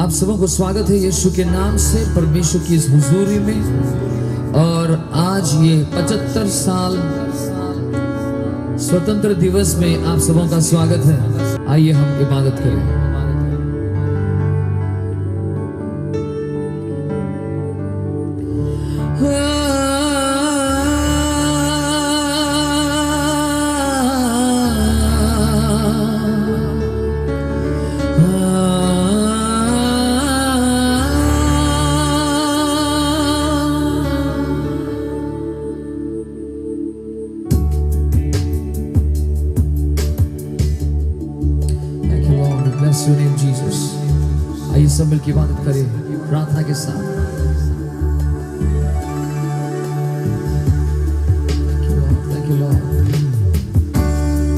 आप सबों को स्वागत है यीशु के नाम से, परमेश्वर की इस हुजूरी में। और आज ये 75 साल स्वतंत्र दिवस में आप सबों का स्वागत है। आइए हम इबादत करें। Thank your name, Jesus. आइए सब मिलकर इबादत करें प्रार्थना के साथ.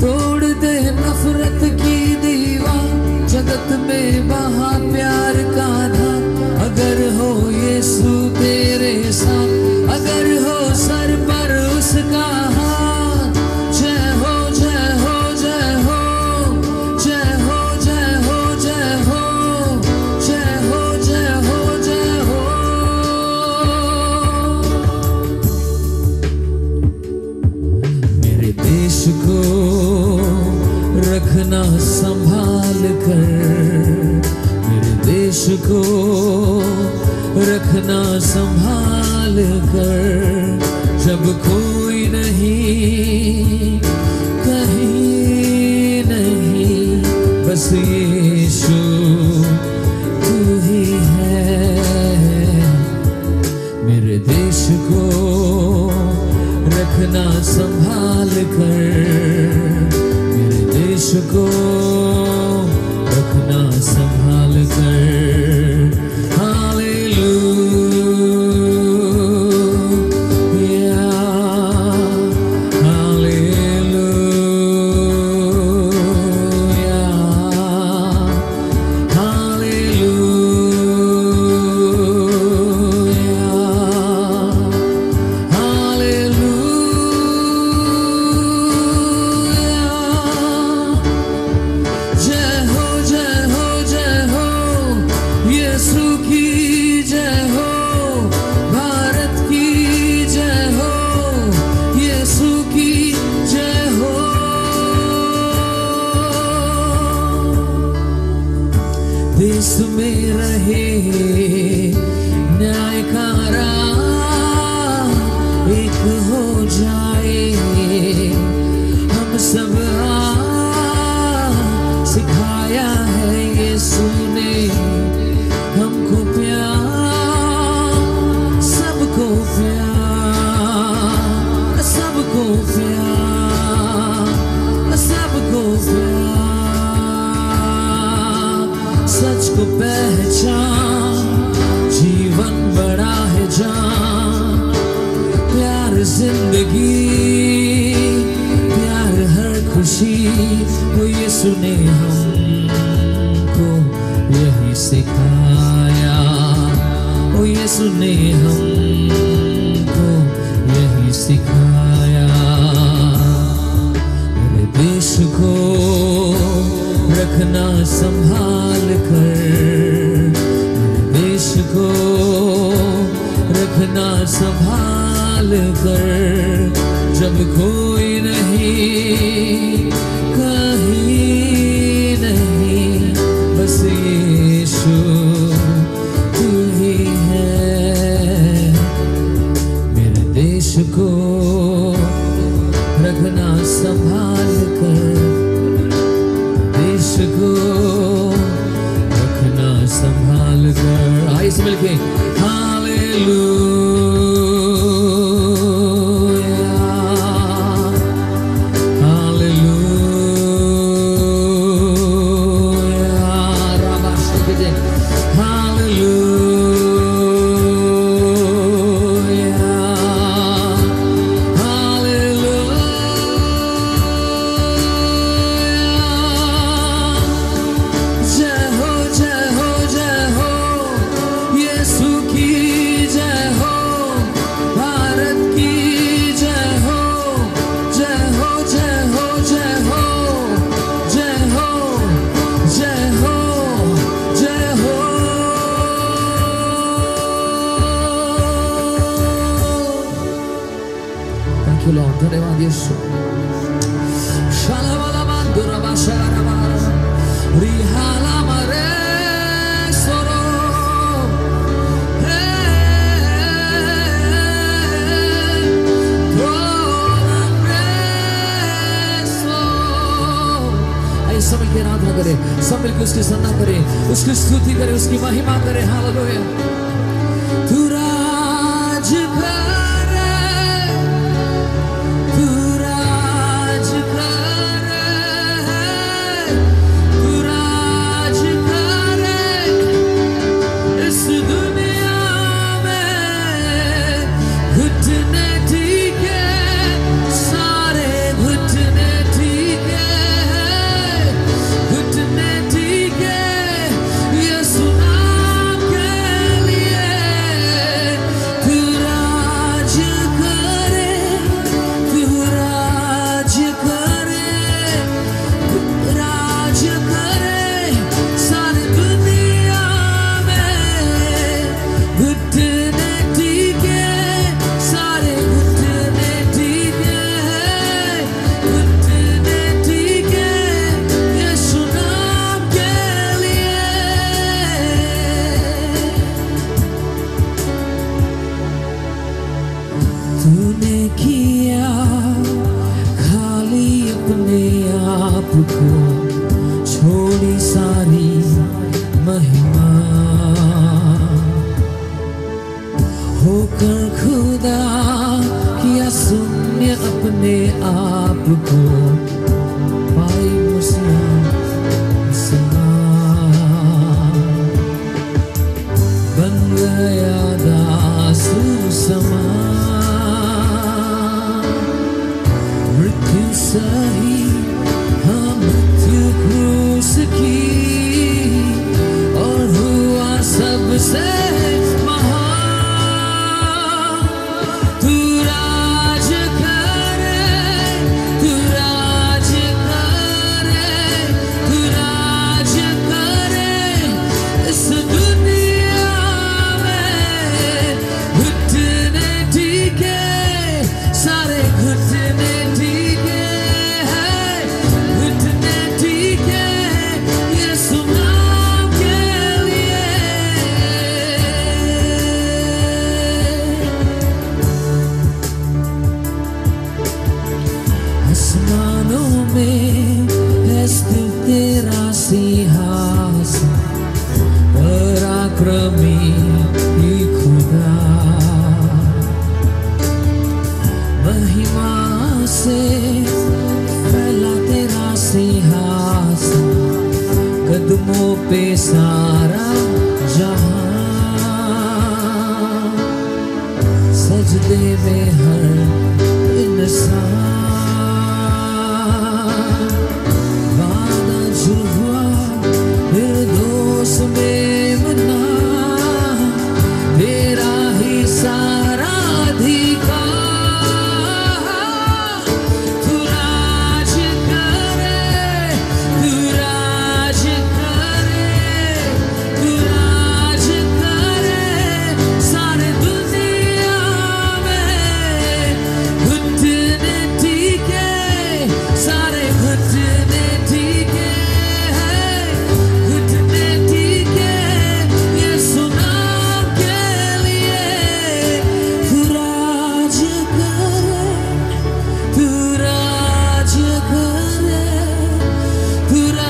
तोड़ दे नफरत की दीवार जगत में बहा बस यीशु तू ही है। मेरे देश को रखना संभाल कर मेरे देश को उसमें रहे। वो ये सुने हमको, यही सिखाया। वो ये सुने हमको, यही सिखाया। मेरे देश को रखना, संभाल कर। देश को रखना, संभाल कर। जब कोई नहीं cor. Thank you, Lord. Terevad Yesu. Shalavala mandura basharana mara. Rihala mare soro. सब मिलकर आराधना करें सब मिलकर उसकी सराहना करें उसकी स्तुति करें उसकी महिमा करें हालेलुया कर खुदा किया सुनने अपने आप को भाई बन गया दासू समा मृत्यु सही पे सारा जहाँ सजदे में हर इंसान 들어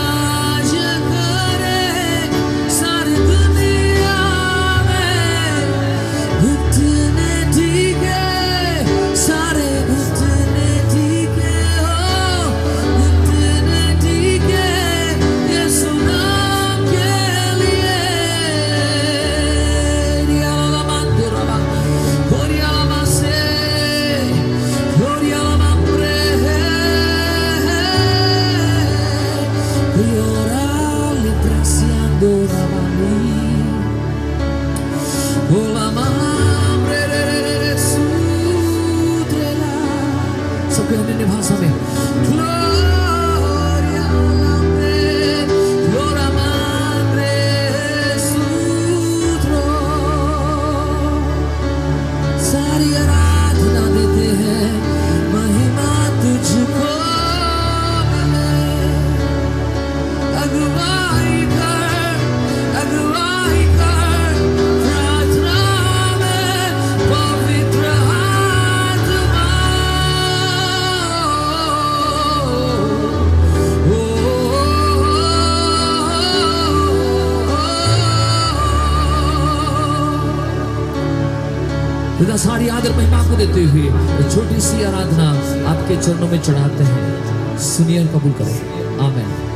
amém. पिता सारी आदर, महिमा को देते हुए छोटी सी आराधना आपके चरणों में चढ़ाते हैं। सुनिए कबूल करें। आमेन।